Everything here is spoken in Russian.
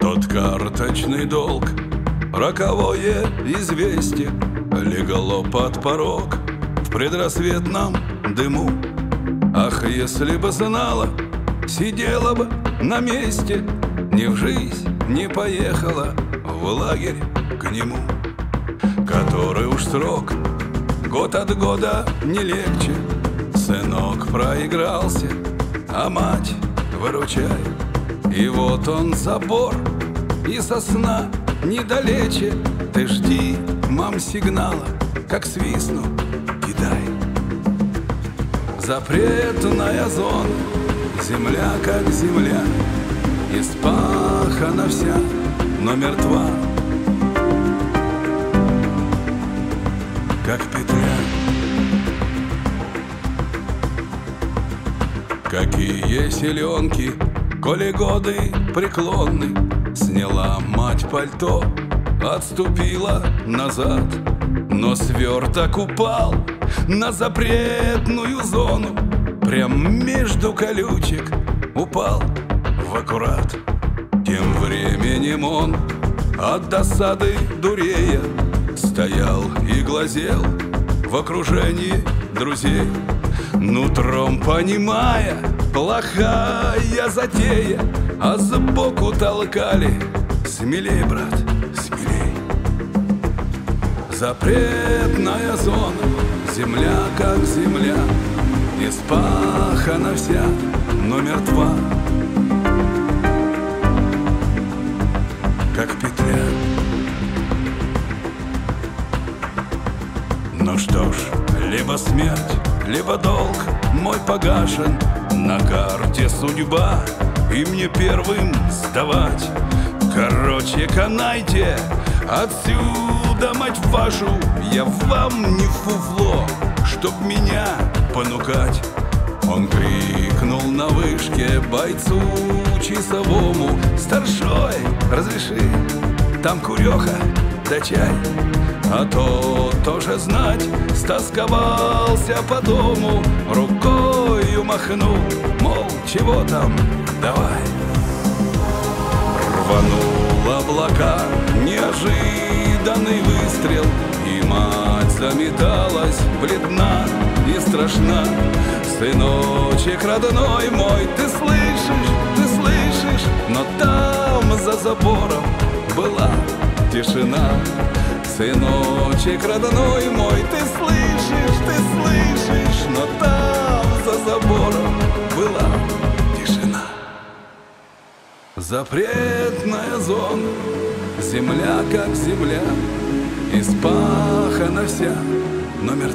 Тот карточный долг, роковое известие Легло под порог в предрассветном дыму. Ах, если бы знала, сидела бы на месте Ни в жизнь не поехала в лагерь к нему Который уж срок год от года не легче. Сынок проигрался, а мать выручай. И вот он забор и сосна недалече. Ты жди, мам, сигнала, как свистну, кидай. Запретная зона, земля как земля Испахана вся, но мертва. Как петля Какие селенки, коли годы преклонны. Сняла мать пальто, отступила назад. Но сверток упал на запретную зону. Прям между колючек упал в аккурат. Тем временем он от досады дурея Стоял и глазел в окружении друзей Нутром понимая, плохая затея А сбоку толкали. Смелей, брат, смелей. Запретная зона Земля как земля Испахана вся, но мертва. Как петля. Ну что ж, либо смерть, либо долг мой погашен На карте судьба, и мне первым сдавать. Короче, канайте отсюда, мать вашу Я вам не фуфло, чтоб меня понукать. Он крикнул на вышке бойцу часовому Старшой, разреши, там куреха да чай а то тоже знать Стосковался по дому Рукою махнул Мол, чего там, давай. Рванул облака Неожиданный выстрел И мать заметалась Бледна и страшна. Сыночек родной мой Ты слышишь, ты слышишь? Но там за забором Была тишина Сыночек родной мой, ты слышишь, ты слышишь, но там за забором была тишина. Запретная зона, земля как земля, испахана вся, но мертва.